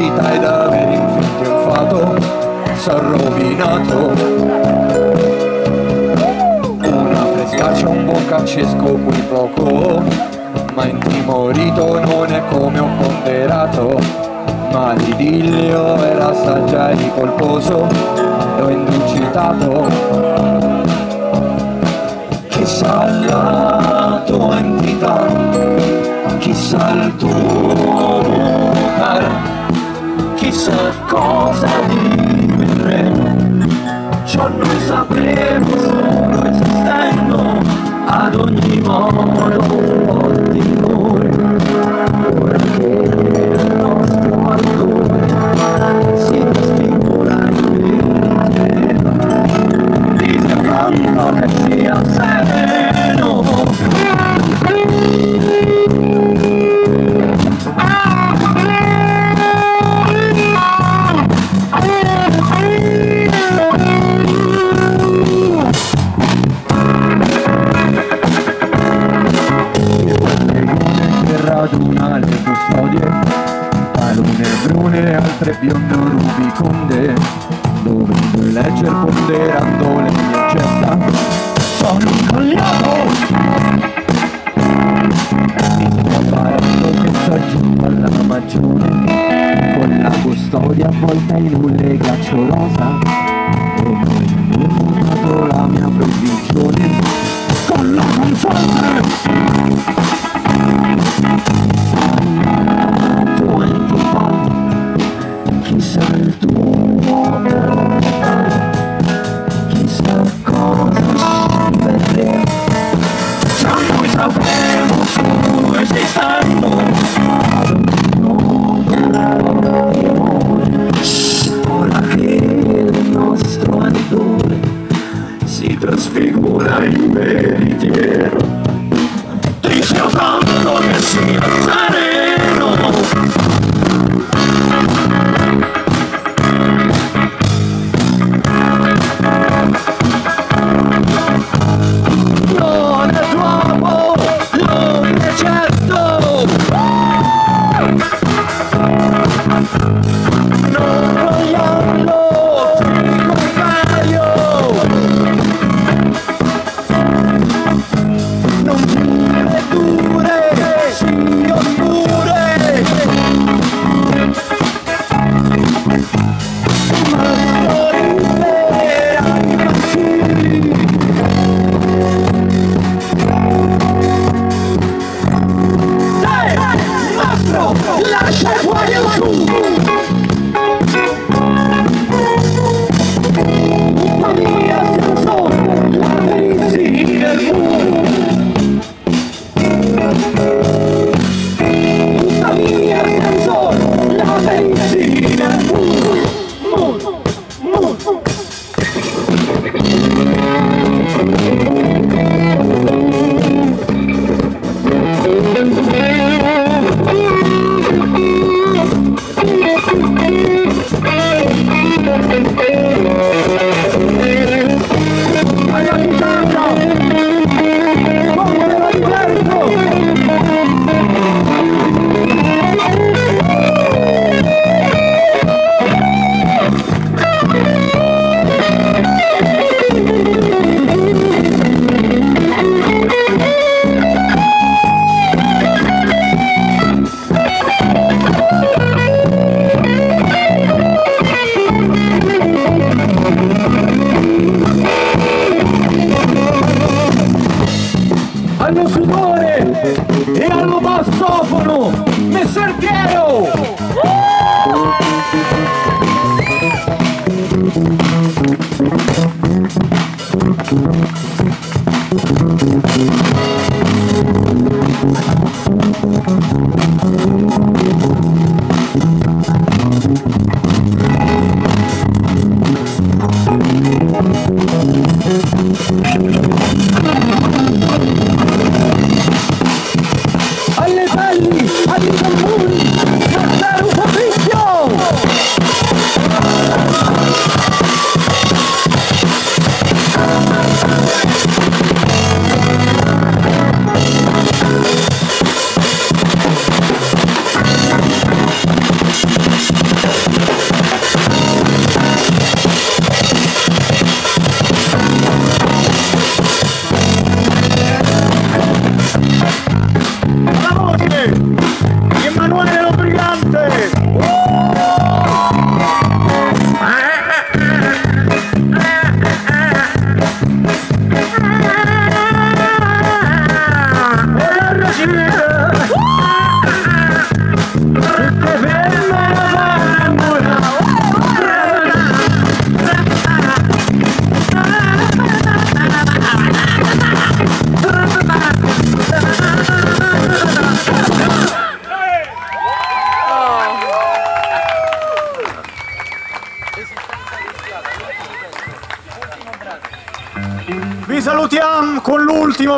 cogita ed aver infine un fato s'ha rovinato. Una frescaccia un boccacesco qui poco ma intimorito non è come un ponderato. Ma l'idillio era saggia e colposo l'ho indulcitato. Chissà la tua entità chissà il tuo lugar chissà cosa diventeremo ciò noi sapremo solo esistendo ad ogni modo Con la custodia avvolta in un legaccio rosa E poi ho dato la mia provvigione Thank you.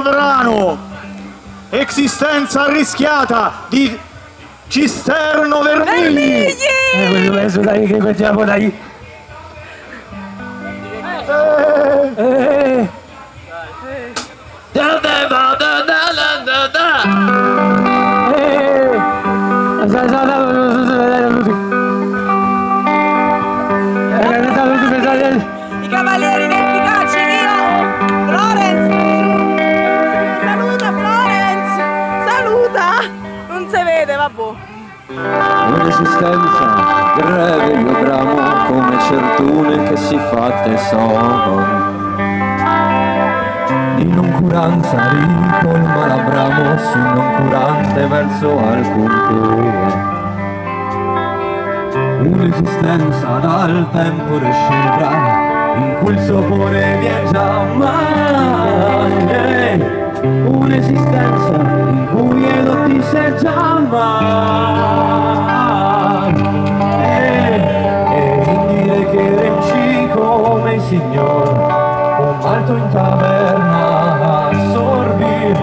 Brano. Esistenza rischiata di Cisterno Vermigli. Eh, questo penso dai che mettiamo dai. Eh. Eh. Un'esistenza greve io bramo come certune che si fatte sono. Di noncuranza ricolma la bramo su noncurante verso alcunché Un'esistenza dal tempo rescivra in cui il sopore viaggia mai. Un'esistenza in cui io ti sei già mai Malto in taverna assorbir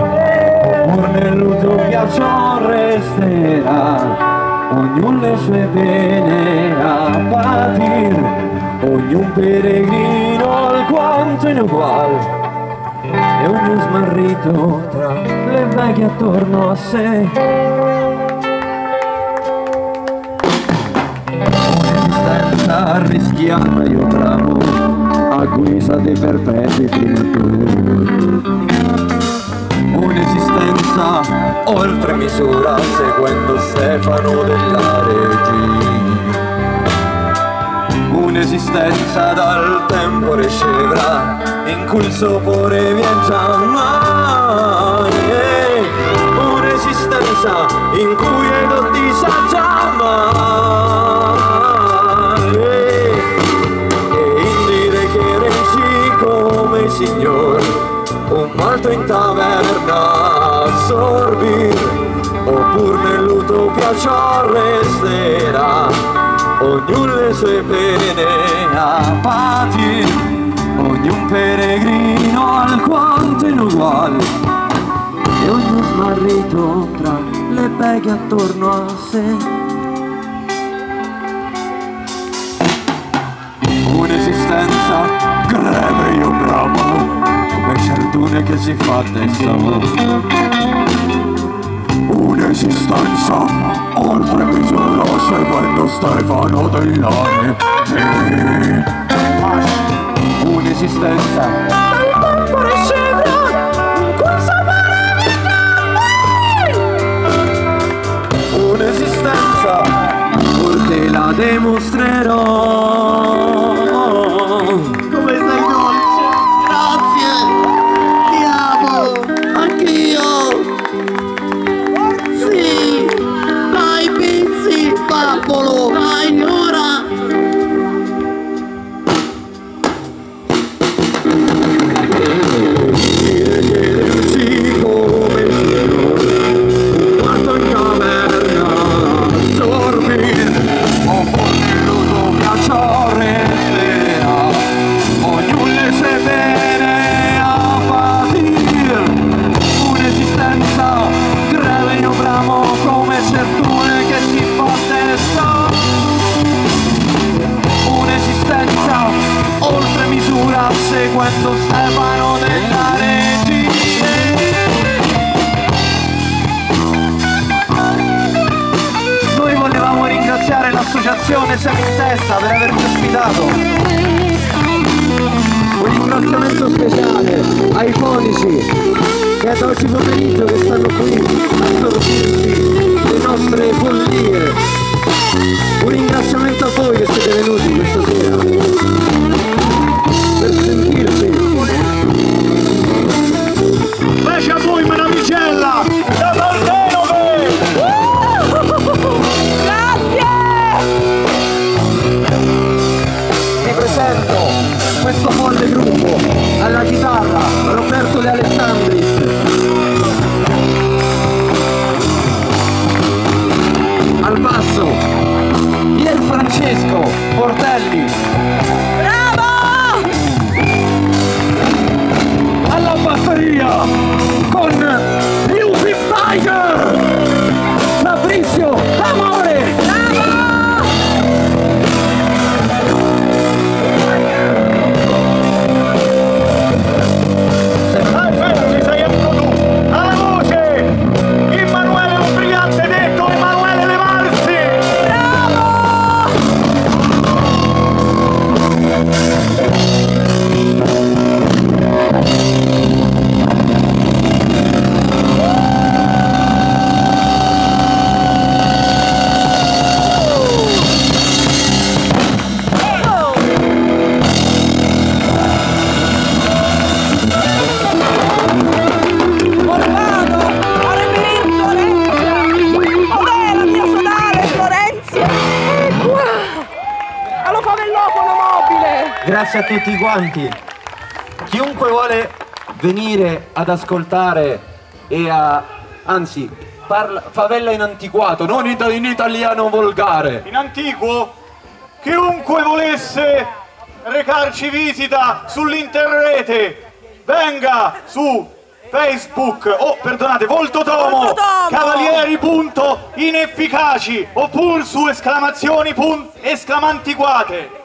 Oppur nel luto piaccio resterà. Ognuno le sue pene a patir. Ognuno peregrino alquanto inugual E ognuno smarrito tra le vecchie attorno a sé. Arrischiata io bramo A guisa dei perpetui primaturi Un'esistenza oltre misura seguendo Stefano della regina Un'esistenza dal tempo rescevra in cui il sopore viaggia mai Un'esistenza in cui sa già mai signor un malto in taverna assorbir oppur nell'utopia ciò resterà. Ognuno le sue pene a patir ognuno peregrino alquanto inuguale e ognuno smarrito tra le beghe attorno a sé. Un'esistenza greve io bramo che si fa sono un'esistenza oltre misura seguendo Stefano dell'Are un'esistenza. Un'esistenza. Pur te la dimostrerò Siamo in Testa per averci ospitato. Un ringraziamento speciale ai fonici che ad oggi pomeriggio che stanno qui a sorbirsi le nostre follie. Un ringraziamento a voi che siete venuti questa sera basso Pier Francesco Portelli tutti quanti. Chiunque vuole venire ad ascoltare e a... anzi, parla, favela in antiquato, non in, in italiano volgare. In antiquo, chiunque volesse recarci visita sull'interrete, venga su Facebook, oh perdonate, Volto Tomo, cavalieri punto inefficaci, oppure su esclamazioni punt, esclamantiquate,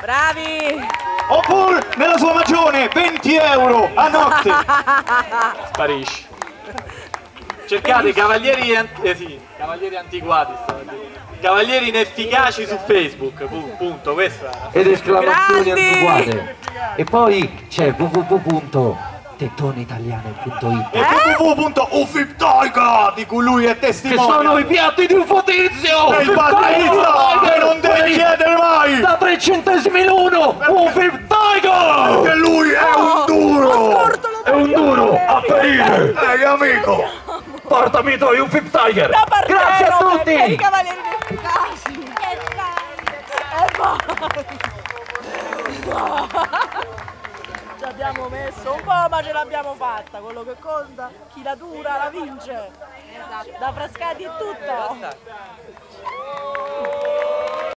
Bravi! oppure nella sua magione 20 euro a notte. Sparisci. Cercate cavalieri, eh sì, cavalieri antiquati, cavalieri inefficaci su Facebook, pu- punto, questa Ed esclamazioni Grandi! antiquate. E poi c'è www.tettoneitaliane.it e www.ufiptoica di cui lui è che testimone. sono i piatti di un fotizio! E il batterista che non deve chiedere mai Da 3 centesimi l'uno! Un Flip Tiger! che lui è un duro. È un duro a perire! Ehi amico, Portami tu un Flip Tiger! Grazie a tutti! cavalieri inefficaci! Abbiamo messo un po' ma ce l'abbiamo fatta, quello che conta, chi la dura la vince. Da Frascati è tutto.